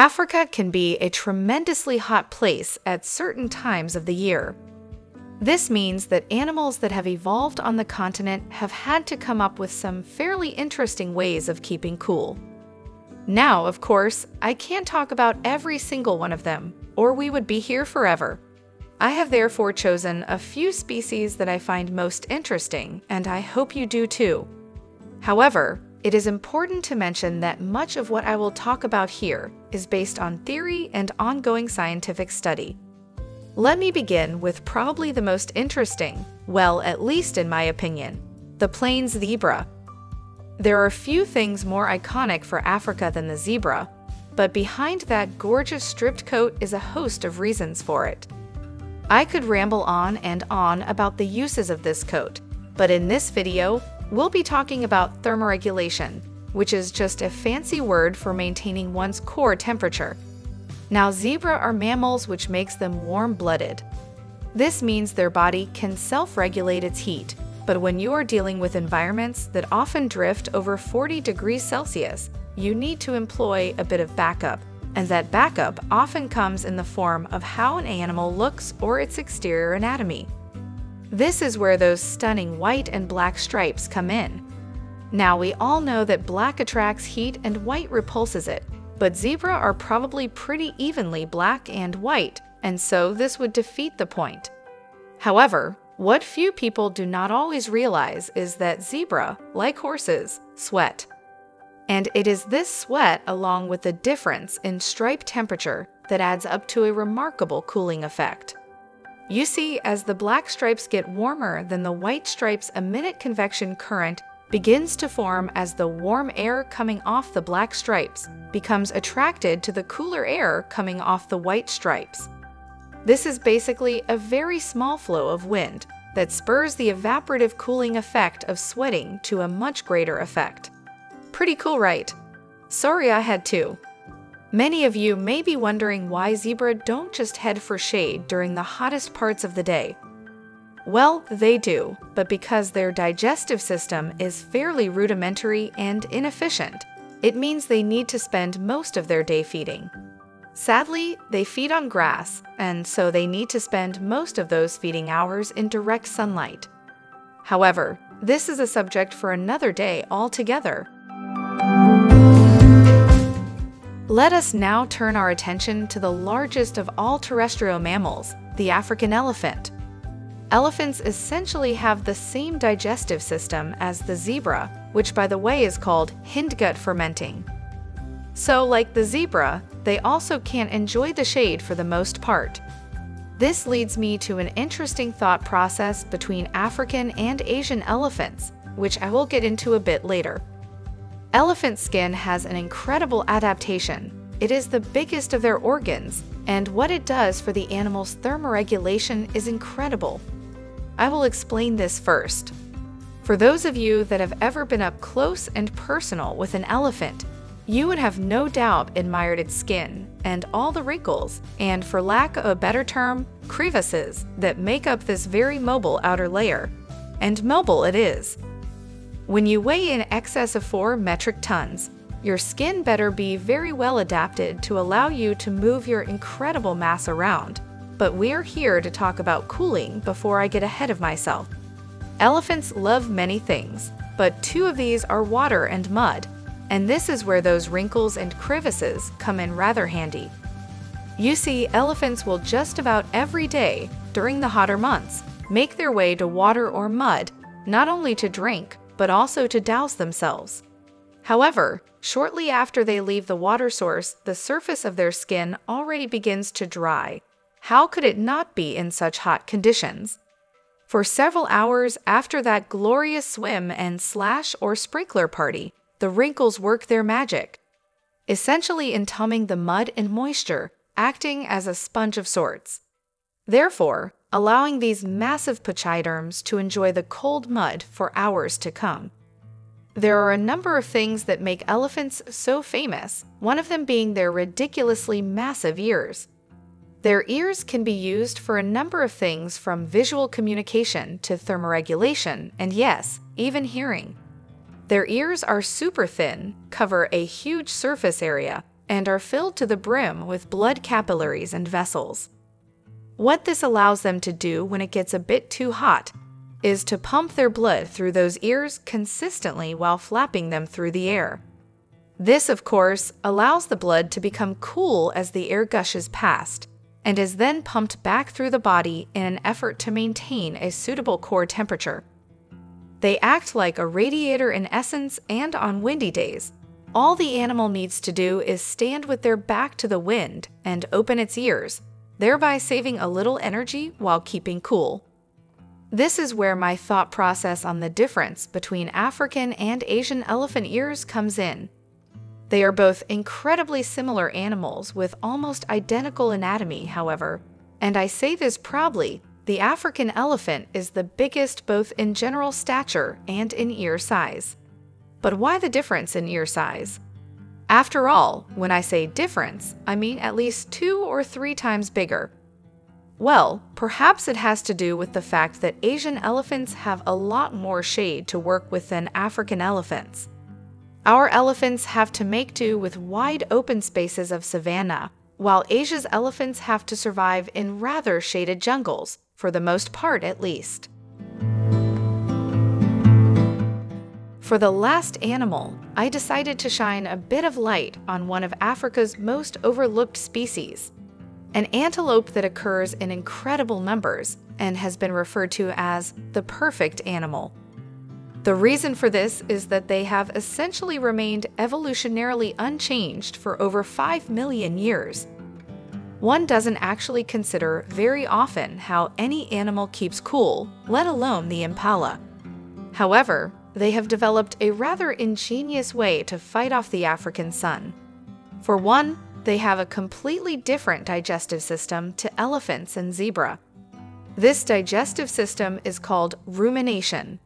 Africa can be a tremendously hot place at certain times of the year. This means that animals that have evolved on the continent have had to come up with some fairly interesting ways of keeping cool. Now, of course, I can't talk about every single one of them, or we would be here forever. I have therefore chosen a few species that I find most interesting, and I hope you do too. However, it is important to mention that much of what I will talk about here is based on theory and ongoing scientific study. Let me begin with probably the most interesting, well, at least in my opinion, the plains zebra. There are few things more iconic for Africa than the zebra, but behind that gorgeous stripped coat is a host of reasons for it. I could ramble on and on about the uses of this coat, but in this video, we'll be talking about thermoregulation, which is just a fancy word for maintaining one's core temperature. Now, zebra are mammals which makes them warm-blooded. This means their body can self-regulate its heat, but when you are dealing with environments that often drift over 40 degrees Celsius, you need to employ a bit of backup, and that backup often comes in the form of how an animal looks or its exterior anatomy. This is where those stunning white and black stripes come in. Now, we all know that black attracts heat and white repulses it, but zebra are probably pretty evenly black and white, and so this would defeat the point. However, what few people do not always realize is that zebra, like horses, sweat. And it is this sweat, along with the difference in stripe temperature, that adds up to a remarkable cooling effect. You see, as the black stripes get warmer than the white stripes, a minute convection current begins to form as the warm air coming off the black stripes becomes attracted to the cooler air coming off the white stripes. This is basically a very small flow of wind that spurs the evaporative cooling effect of sweating to a much greater effect. Pretty cool, right? Sorry I had to. Many of you may be wondering why zebra don't just head for shade during the hottest parts of the day well, they do, but because their digestive system is fairly rudimentary and inefficient, it means they need to spend most of their day feeding. Sadly, they feed on grass, and so they need to spend most of those feeding hours in direct sunlight. However, this is a subject for another day altogether. Let us now turn our attention to the largest of all terrestrial mammals, the African elephant. Elephants essentially have the same digestive system as the zebra, which by the way is called hindgut fermenting. So, like the zebra, they also can't enjoy the shade for the most part. This leads me to an interesting thought process between African and Asian elephants, which I will get into a bit later. Elephant skin has an incredible adaptation. It is the biggest of their organs, and what it does for the animal's thermoregulation is incredible. I will explain this first. For those of you that have ever been up close and personal with an elephant, you would have no doubt admired its skin and all the wrinkles, and for lack of a better term, crevices that make up this very mobile outer layer. And mobile it is. When you weigh in excess of 4 metric tons, your skin better be very well adapted to allow you to move your incredible mass around but we're here to talk about cooling before I get ahead of myself. Elephants love many things, but two of these are water and mud, and this is where those wrinkles and crevices come in rather handy. You see, elephants will just about every day, during the hotter months, make their way to water or mud, not only to drink, but also to douse themselves. However, shortly after they leave the water source, the surface of their skin already begins to dry, how could it not be in such hot conditions? For several hours after that glorious swim and slash or sprinkler party, the wrinkles work their magic, essentially entombing the mud and moisture, acting as a sponge of sorts. Therefore, allowing these massive pachyderms to enjoy the cold mud for hours to come. There are a number of things that make elephants so famous, one of them being their ridiculously massive ears. Their ears can be used for a number of things from visual communication to thermoregulation, and yes, even hearing. Their ears are super thin, cover a huge surface area, and are filled to the brim with blood capillaries and vessels. What this allows them to do when it gets a bit too hot is to pump their blood through those ears consistently while flapping them through the air. This, of course, allows the blood to become cool as the air gushes past, and is then pumped back through the body in an effort to maintain a suitable core temperature. They act like a radiator in essence and on windy days. All the animal needs to do is stand with their back to the wind and open its ears, thereby saving a little energy while keeping cool. This is where my thought process on the difference between African and Asian elephant ears comes in. They are both incredibly similar animals with almost identical anatomy, however, and I say this proudly the African elephant is the biggest both in general stature and in ear size. But why the difference in ear size? After all, when I say difference, I mean at least two or three times bigger. Well, perhaps it has to do with the fact that Asian elephants have a lot more shade to work with than African elephants. Our elephants have to make do with wide open spaces of savanna, while Asia's elephants have to survive in rather shaded jungles, for the most part at least. For the last animal, I decided to shine a bit of light on one of Africa's most overlooked species, an antelope that occurs in incredible numbers and has been referred to as the perfect animal. The reason for this is that they have essentially remained evolutionarily unchanged for over 5 million years, one doesn't actually consider very often how any animal keeps cool, let alone the impala. However, they have developed a rather ingenious way to fight off the African sun. For one, they have a completely different digestive system to elephants and zebra. This digestive system is called rumination.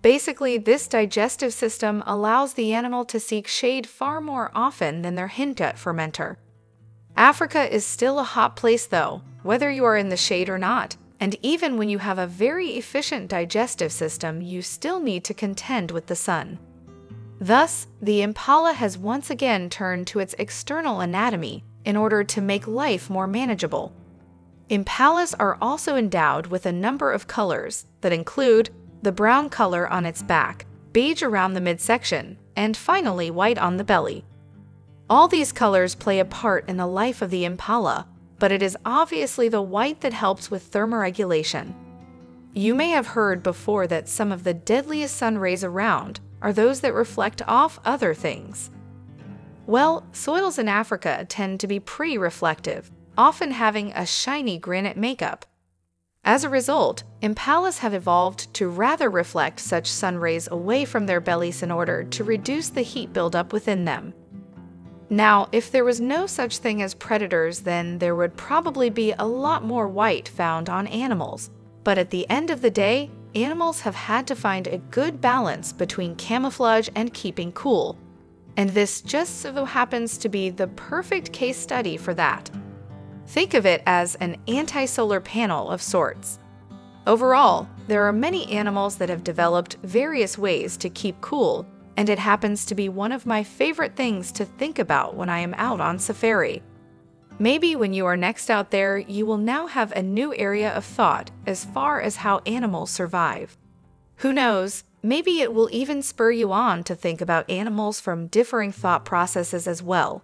Basically, this digestive system allows the animal to seek shade far more often than their hindgut fermenter. Africa is still a hot place, though, whether you are in the shade or not. And even when you have a very efficient digestive system, you still need to contend with the sun. Thus, the impala has once again turned to its external anatomy in order to make life more manageable. Impalas are also endowed with a number of colors that include the brown color on its back, beige around the midsection, and finally white on the belly. All these colors play a part in the life of the impala, but it is obviously the white that helps with thermoregulation. You may have heard before that some of the deadliest sun rays around are those that reflect off other things. Well, soils in Africa tend to be pretty reflective, often having a shiny granite makeup. As a result, impalas have evolved to rather reflect such sun rays away from their bellies in order to reduce the heat buildup within them. Now, if there was no such thing as predators, then there would probably be a lot more white found on animals. But at the end of the day, animals have had to find a good balance between camouflage and keeping cool. And this just so happens to be the perfect case study for that. Think of it as an anti solar panel of sorts. Overall, there are many animals that have developed various ways to keep cool and it happens to be one of my favorite things to think about when I am out on safari. Maybe when you are next out there, you will now have a new area of thought as far as how animals survive. Who knows, maybe it will even spur you on to think about animals from differing thought processes as well.